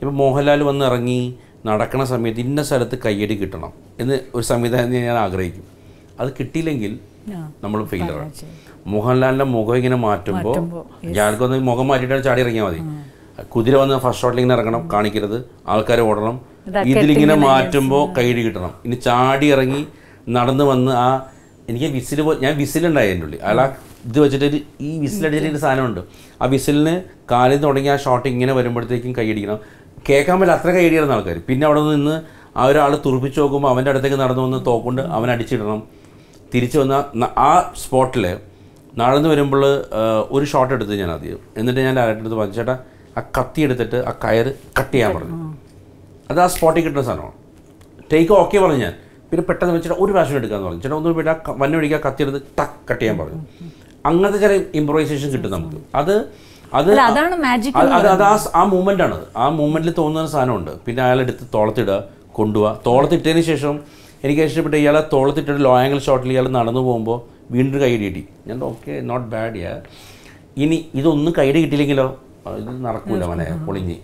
ഇപ്പം മോഹൻലാൽ വന്ന് ഇറങ്ങി നടക്കണ സമയത്ത് ഇന്ന സ്ഥലത്ത് കയ്യടി കിട്ടണം എന്ന് ഒരു സംവിധാനം ഞാൻ ആഗ്രഹിക്കും. അത് കിട്ടിയില്ലെങ്കിൽ നമ്മൾ ഫെയിലറാണ് മോഹൻലാലിന്റെ മുഖം ഇങ്ങനെ മാറ്റുമ്പോൾ ഞാനൊക്കൊന്ന് മുഖം മാറ്റിയിട്ടാണ് ചാടി ഇറങ്ങിയാൽ മതി. കുതിര വന്ന് ഫസ്റ്റ് ഷോട്ടിൽ ഇങ്ങനെ ഇറങ്ങണം കാണിക്കരുത്. ആൾക്കാർ ഓടണം. ഇതിലിങ്ങനെ മാറ്റുമ്പോൾ കയ്യടി കിട്ടണം. ഇനി ചാടി ഇറങ്ങി നടന്ന് വന്ന് ആ എനിക്ക് വിസിൽ ഞാൻ വിസിലുണ്ടായി എന്റെ ഉള്ളിൽ. അയാൾ ആ ഇത് വെച്ചിട്ട് ഈ വിസിലടിച്ചിട്ട് ഒരു സാധനമുണ്ട്. ആ വിസിലിന് കാലിൽ തുടങ്ങി ആ ഷോട്ട് ഇങ്ങനെ വരുമ്പോഴത്തേക്കും കൈയടിക്കണം കേൾക്കാൻ പറ്റില്ല അത്ര കൈയടിയാണ് ആൾക്കാർ പിന്നെ അവിടെ നിന്ന് ആ ഒരാൾ തുറപ്പിച്ച് നോക്കുമ്പോൾ അവന്റെ അടുത്തേക്ക് നടന്നു വന്ന് തോക്കൊണ്ട് അവൻ അടിച്ചിടണം. തിരിച്ചു വന്ന ആ സ്പോട്ടിൽ നടന്നു വരുമ്പോൾ ഒരു ഷോട്ട് എടുത്ത് ഞാൻ ആദ്യം. എന്നിട്ട് ഞാൻ അടുത്ത് പറഞ്ഞു ചേട്ടാ ആ കത്തി എടുത്തിട്ട് ആ കയർ കട്ട് ചെയ്യാൻ പറഞ്ഞു. അത് ആ സ്പോട്ടിൽ കിട്ടുന്ന സാധനമാണ്. ടേക്ക് ഓക്കെ പറഞ്ഞു ഞാൻ. പിന്നെ പെട്ടെന്ന് വെച്ചിട്ട് ഒരു പ്രാവശ്യം എടുക്കാന്ന് പറഞ്ഞു. ചേട്ടാ ഒന്ന് വിടാ വന്നു പിടിക്കുക കത്തി എടുത്ത് ടക്ക് കട്ട് ചെയ്യാൻ പറഞ്ഞു. അങ്ങനത്തെ ചില ഇമ്പ്രൂവൈസേഷൻ കിട്ടും നമുക്ക്. അത് അത് അതാണ് മാജിക് അത് ആ മൂവ്മെന്റ് ആണ് ആ മൂവ്മെന്റിൽ തോന്നുന്ന സാധനമുണ്ട് പിന്നെ അയാളെടുത്ത് തോളത്തിടുക കൊണ്ടുപോവുക തോളത്തിട്ടതിന് ശേഷം എനിക്ക് ഇഷ്ടപ്പെട്ട ഇയാളെ തോളത്തിട്ടിട്ട് ലോ ആംഗിൾ ഷോട്ടിൽ ഇയാൾ നടന്നു പോകുമ്പോൾ വീണ്ടും കൈയടി കിട്ടി ഞാൻ ഓക്കെ നോട്ട് ബാഡ് ഇനി ഇതൊന്നും കൈയടി കിട്ടിയില്ലെങ്കിലോ? ഇത് നടക്കൂല. മനെ പൊളിഞ്ഞ്.